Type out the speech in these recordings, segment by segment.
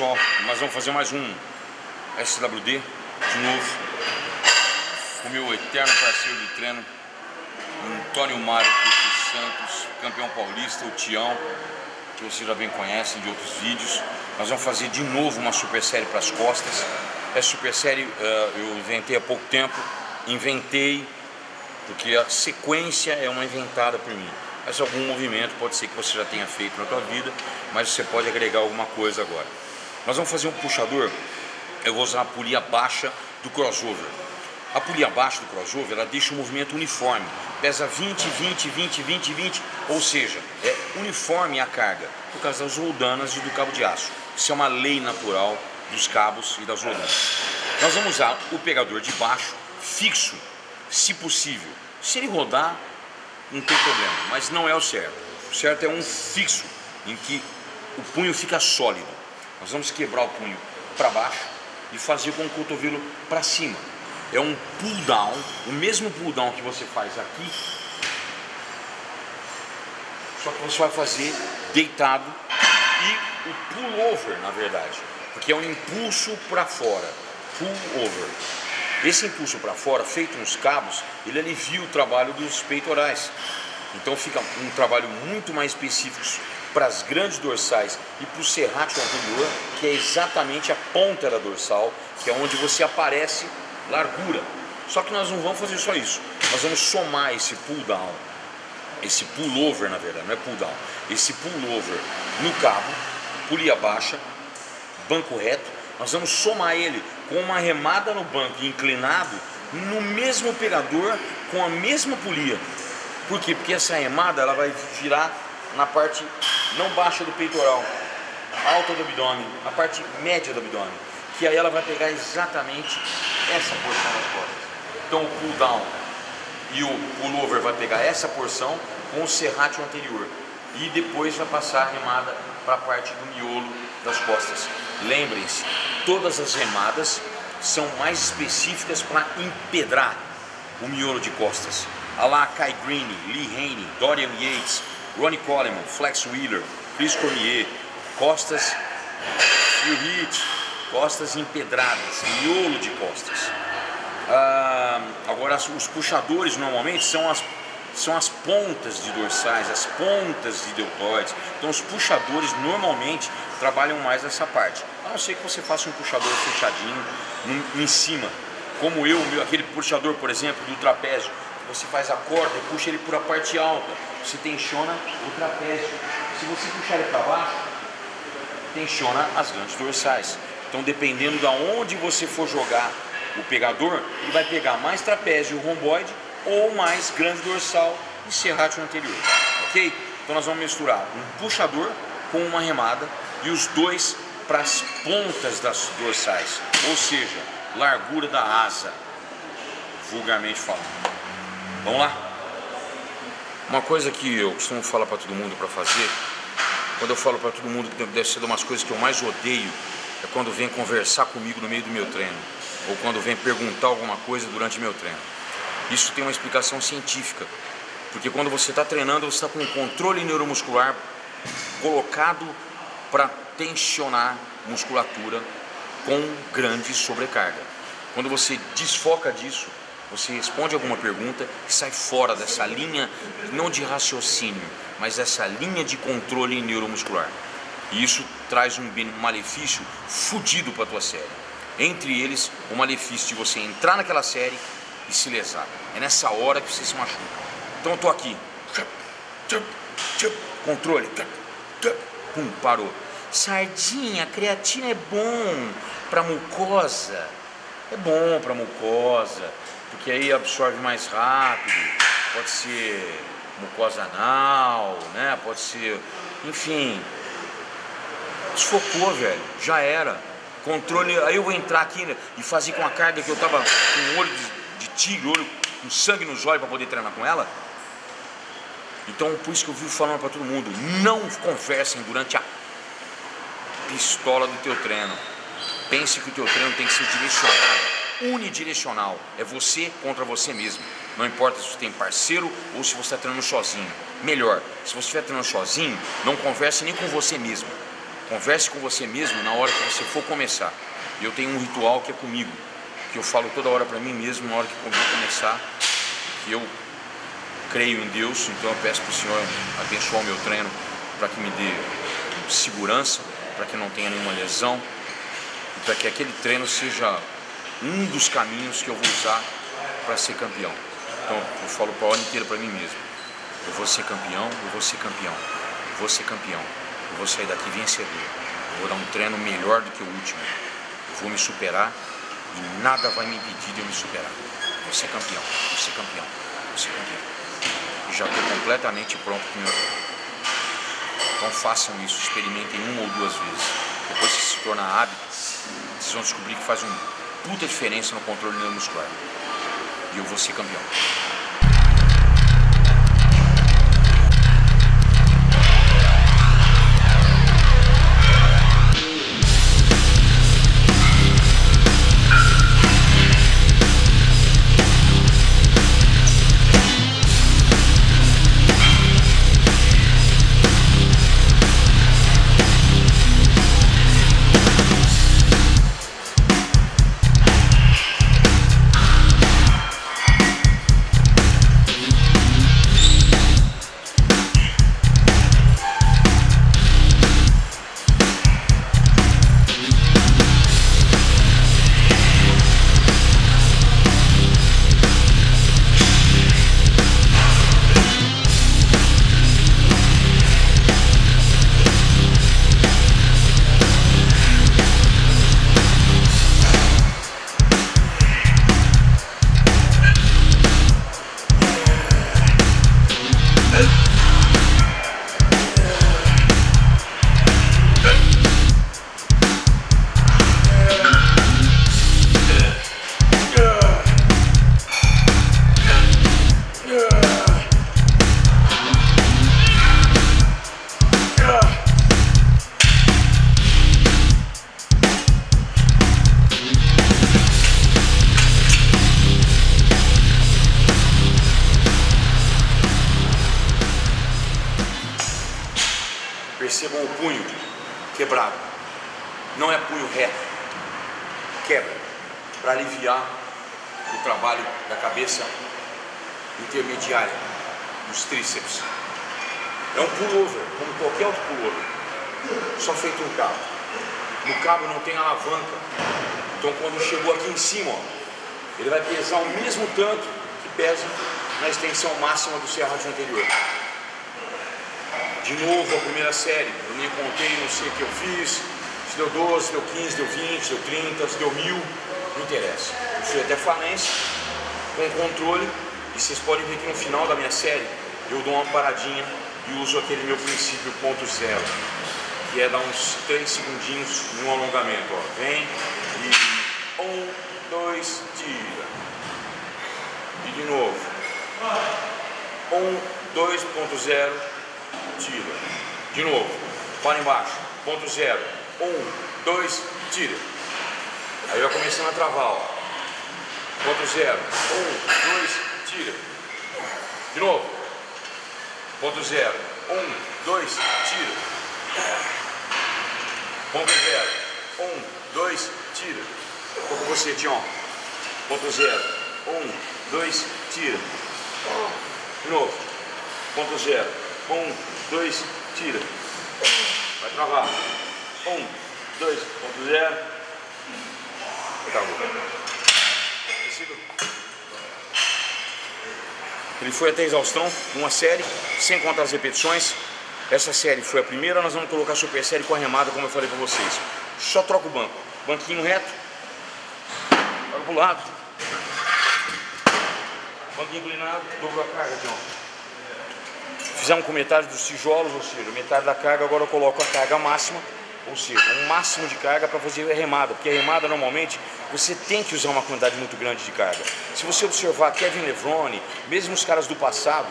pessoal, nós vamos fazer mais um SWD de novo com meu eterno parceiro de treino, Antônio Mário dos Santos, campeão paulista, o Tião, que vocês já bem conhecem de outros vídeos. Nós vamos fazer de novo uma super série para as costas. Essa super série uh, eu inventei há pouco tempo, inventei porque a sequência é uma inventada por mim. Mas algum movimento pode ser que você já tenha feito na tua vida, mas você pode agregar alguma coisa agora. Nós vamos fazer um puxador, eu vou usar a polia baixa do crossover. A polia baixa do crossover, ela deixa o movimento uniforme, pesa 20, 20, 20, 20, 20, ou seja, é uniforme a carga, por causa das roldanas e do cabo de aço. Isso é uma lei natural dos cabos e das roldanas. Nós vamos usar o pegador de baixo fixo, se possível. Se ele rodar, não tem problema, mas não é o certo. O certo é um fixo, em que o punho fica sólido. Nós vamos quebrar o punho para baixo e fazer com o cotovelo para cima. É um pull down, o mesmo pull down que você faz aqui, só que você vai fazer deitado e o pull over, na verdade, porque é um impulso para fora, pull over. Esse impulso para fora, feito nos cabos, ele alivia o trabalho dos peitorais. Então fica um trabalho muito mais específico para as grandes dorsais e para o serrátil anterior, que é exatamente a ponta da dorsal, que é onde você aparece largura. Só que nós não vamos fazer só isso. Nós vamos somar esse pull down, esse pull over na verdade, não é pull down, esse pull over no cabo, polia baixa, banco reto, nós vamos somar ele com uma remada no banco inclinado no mesmo pegador com a mesma polia. Por quê? Porque essa remada ela vai virar na parte não baixa do peitoral, alta do abdômen, a parte média do abdômen, que aí ela vai pegar exatamente essa porção das costas. Então o pull down e o pullover vai pegar essa porção com o serrátil anterior e depois vai passar a remada para a parte do miolo das costas. Lembrem-se, todas as remadas são mais específicas para empedrar o miolo de costas. A lá Kai Green, Lee Haney, Dorian Yates, Ronnie Coleman, Flex Wheeler, Chris Cormier, costas Phil Heath, costas empedradas, miolo de costas. Ah, agora os puxadores normalmente são as são as pontas de dorsais, as pontas de deltoides. Então os puxadores normalmente trabalham mais essa parte. A não ser que você faça um puxador fechadinho em cima, como eu, aquele puxador, por exemplo, do trapézio. Você faz a corda e puxa ele por a parte alta, você tensiona o trapézio. Se você puxar ele para baixo, tensiona as grandes dorsais. Então, dependendo de onde você for jogar o pegador, ele vai pegar mais trapézio romboide ou mais grande dorsal e serrátil anterior, ok? Então nós vamos misturar um puxador com uma remada e os dois para as pontas das dorsais, ou seja, largura da asa, vulgarmente falando. Vamos lá? Uma coisa que eu costumo falar para todo mundo para fazer, quando eu falo para todo mundo que deve ser uma das coisas que eu mais odeio, é quando vem conversar comigo no meio do meu treino, ou quando vem perguntar alguma coisa durante meu treino. Isso tem uma explicação científica, porque quando você está treinando, você está com um controle neuromuscular colocado para tensionar musculatura com grande sobrecarga. Quando você desfoca disso, você responde alguma pergunta e sai fora dessa linha, não de raciocínio, mas dessa linha de controle neuromuscular. E isso traz um malefício fudido para a tua série. Entre eles, o malefício de você entrar naquela série e se lesar. É nessa hora que você se machuca. Então eu tô aqui. Controle. Pum, parou. Sardinha, creatina é bom para mucosa. É bom para mucosa, porque aí absorve mais rápido. Pode ser mucosa anal, né? Pode ser, enfim. Desfocou, velho. Já era. Controle. Aí eu vou entrar aqui e fazer com a carga que eu tava com olho de tigre, olho com sangue nos olhos para poder treinar com ela. Então, por isso que eu vivo falando para todo mundo: não conversem durante a pistola do teu treino. Pense que o teu treino tem que ser direcionado, unidirecional. É você contra você mesmo. Não importa se você tem parceiro ou se você está treinando sozinho. Melhor, se você estiver treinando sozinho, não converse nem com você mesmo. Converse com você mesmo na hora que você for começar. Eu tenho um ritual que é comigo, que eu falo toda hora para mim mesmo na hora que eu vou começar, que eu creio em Deus, então eu peço para o Senhor abençoar o meu treino para que me dê segurança, para que não tenha nenhuma lesão, para que aquele treino seja um dos caminhos que eu vou usar para ser campeão. Então eu falo para a hora inteira para mim mesmo: eu vou ser campeão, eu vou ser campeão, eu vou ser campeão, eu vou sair daqui vencedor, eu vou dar um treino melhor do que o último, eu vou me superar e nada vai me impedir de eu me superar. Eu vou ser campeão, vou ser campeão, vou ser campeão. E já estou completamente pronto para o meu treino. Então façam isso, experimentem uma ou duas vezes. Depois que se tornar hábito, vocês vão descobrir que faz uma puta diferença no controle neuromuscular. E eu vou ser campeão. Percebam o punho quebrado. Não é punho reto. Quebra. Para aliviar o trabalho da cabeça intermediária, dos tríceps. É um pullover, como qualquer outro pullover. Só feito no cabo. No cabo não tem alavanca. Então quando chegou aqui em cima, ó, ele vai pesar o mesmo tanto que pesa na extensão máxima do serragem anterior. De novo a primeira série, eu nem contei, não sei o que eu fiz, se deu 12, se deu 15, deu 20, se deu 30, se deu mil, não interessa. Eu fui até falência com controle e vocês podem ver que no final da minha série eu dou uma paradinha e uso aquele meu princípio ponto zero, que é dar uns 3 segundinhos no alongamento. Ó. Vem e um, dois, tira. E de novo. Um, dois, ponto zero, tira. De novo, para embaixo, ponto zero, um, dois, tira. Aí vai começando a travar, ó. Ponto zero, um, dois, tira. De novo, ponto zero, um, dois, tira. Ponto zero, um, dois, tira. Estou com você, Tião. Ponto zero, um, dois, tira. De novo, ponto zero, um, dois, tira. Vai travar. Um, dois, ponto zero. Acabou. Ele foi até exaustão, uma série, sem contar as repetições. Essa série foi a primeira, nós vamos colocar super série com a remada, como eu falei para vocês. Só troca o banco. Banquinho reto. Para o lado. Banquinho inclinado, dobro a carga, John. Fizemos com metade dos tijolos, ou seja, metade da carga, agora eu coloco a carga máxima, ou seja, um máximo de carga para fazer a remada, porque a remada normalmente você tem que usar uma quantidade muito grande de carga. Se você observar Kevin Levrone, mesmo os caras do passado,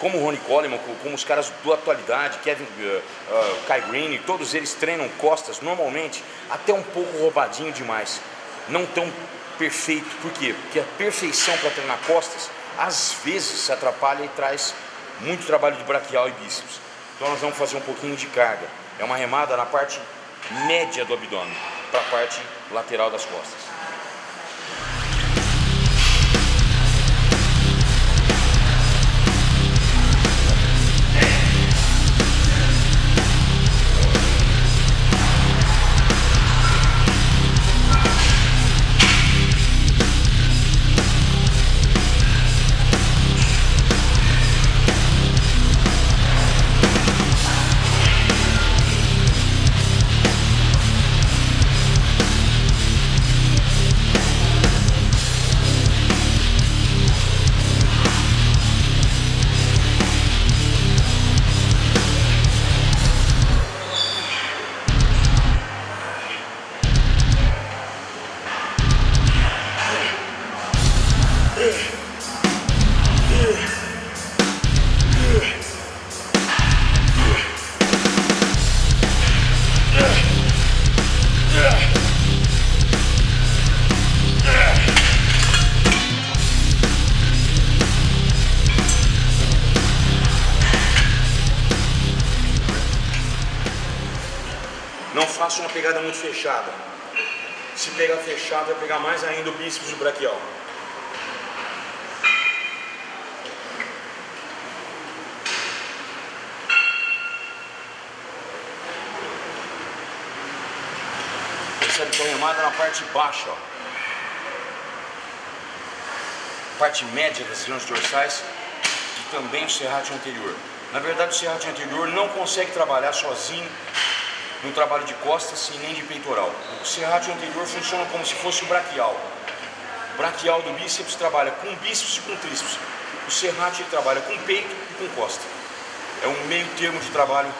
como o Ronnie Coleman, como os caras da atualidade, Kevin, uh, uh, Kai Green, todos eles treinam costas normalmente até um pouco roubadinho demais, não tão perfeito. Por quê? Porque a perfeição para treinar costas às vezes se atrapalha e traz muito trabalho de braquial e bíceps. Então nós vamos fazer um pouquinho de carga. É uma remada na parte média do abdômen para a parte lateral das costas. Não faça uma pegada muito fechada. Se pegar fechado, vai pegar mais ainda o bíceps e o braquial. Percebe que a remada na parte baixa, ó. Parte média das regiões dorsais e também o serrátil anterior. Na verdade, o serrátil anterior não consegue trabalhar sozinho no trabalho de costas e nem de peitoral. O serrátil anterior funciona como se fosse o braquial. O braquial do bíceps trabalha com bíceps e com tríceps. O serrátil trabalha com peito e com costa. É um meio termo de trabalho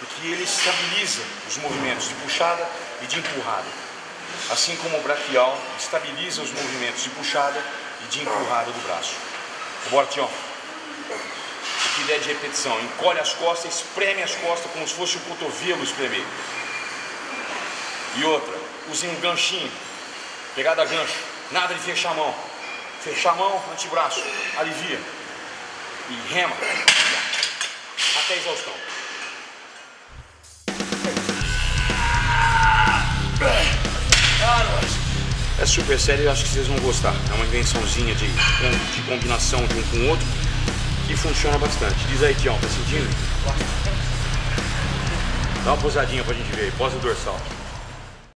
porque ele estabiliza os movimentos de puxada e de empurrada. Assim como o braquial estabiliza os movimentos de puxada e de empurrada do braço. Bora, Tião que der de repetição. Encolhe as costas, espreme as costas como se fosse o cotovelo espremer. E outra, use um ganchinho, pegada gancho, nada de fechar a mão. Fechar a mão, antebraço, alivia. E rema. Até exaustão. É super sério, eu acho que vocês vão gostar. É uma invençãozinha de, de combinação de um com o outro funciona bastante. Diz aí, Tião, tá sentindo? Dá uma posadinha pra gente ver aí, posa dorsal.